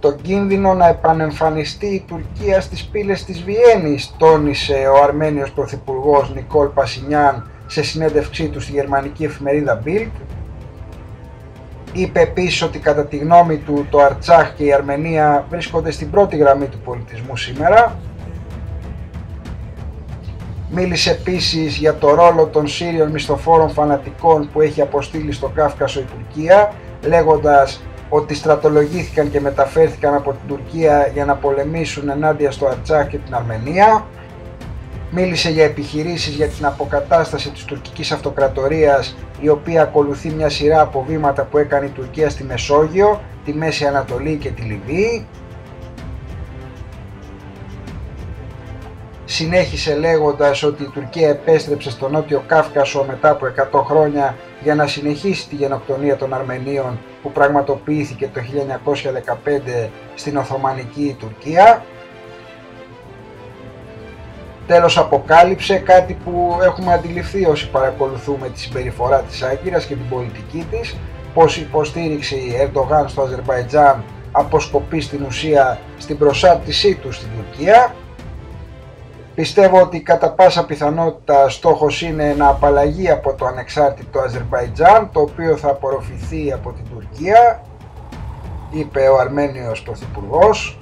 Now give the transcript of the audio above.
Το κίνδυνο να επανεμφανιστεί η Τουρκία στις πύλες της Βιέννης, τόνισε ο Αρμένιος Πρωθυπουργός Νικόλ Πασινιάν σε συνέντευξή του στη γερμανική εφημερίδα Bild. Είπε επίσης ότι κατά τη γνώμη του το Αρτσάχ και η Αρμενία βρίσκονται στην πρώτη γραμμή του πολιτισμού σήμερα. Μίλησε επίσης για το ρόλο των Σύριων μισθοφόρων φανατικών που έχει αποστείλει στο Κάφκασο η Τουρκία, λέγοντας ότι στρατολογήθηκαν και μεταφέρθηκαν από την Τουρκία για να πολεμήσουν ενάντια στο Αρτσάχ και την Αρμενία. Μίλησε για επιχειρήσεις για την αποκατάσταση της τουρκικής αυτοκρατορίας η οποία ακολουθεί μια σειρά από βήματα που έκανε η Τουρκία στη Μεσόγειο, τη Μέση Ανατολή και τη Λιβύη. Συνέχισε λέγοντας ότι η Τουρκία επέστρεψε στο Νότιο Κάφκασο μετά από 100 χρόνια για να συνεχίσει τη γενοκτονία των Αρμενίων που πραγματοποιήθηκε το 1915 στην Οθωμανική Τουρκία. Τέλος αποκάλυψε κάτι που έχουμε αντιληφθεί όσοι παρακολουθούμε τη συμπεριφορά της Άγκυρας και την πολιτική της, πως η υποστήριξη Ερντογάν στο Αζερβαϊτζάν αποσκοπεί στην ουσία στην προσάρτησή του στην Τουρκία. Πιστεύω ότι κατά πάσα πιθανότητα στόχος είναι να απαλλαγεί από το ανεξάρτητο Αζερβαϊτζάν, το οποίο θα απορροφηθεί από την Τουρκία, είπε ο Αρμένιος Πρωθυπουργός.